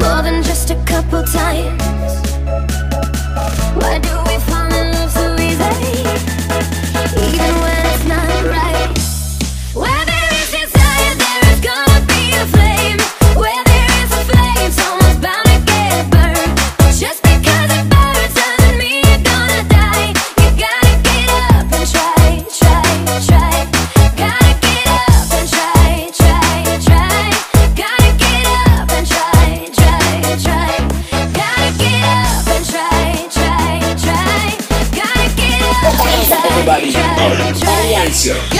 More than just a couple times. Why do we everybody. Alright, alright,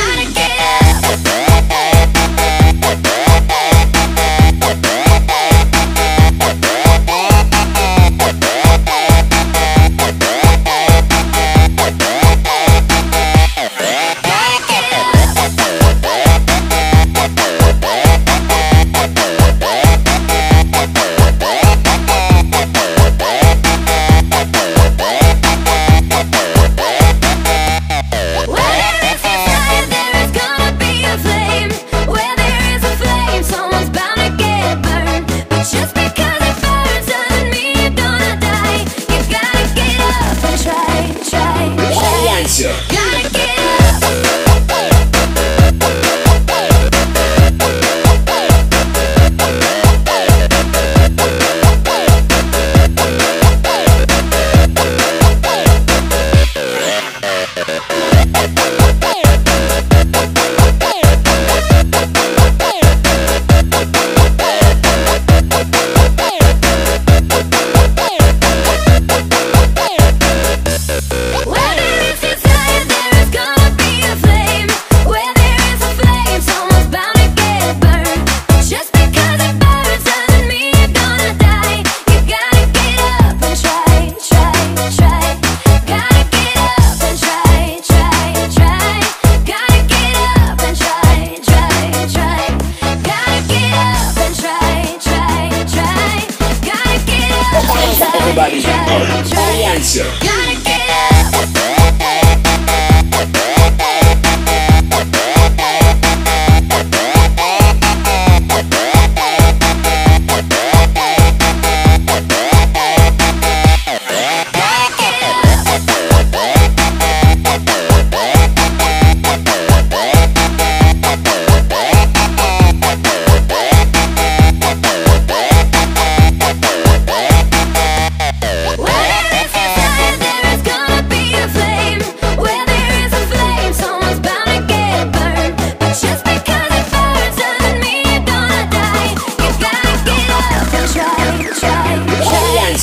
Everybody, answer.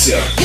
сердце.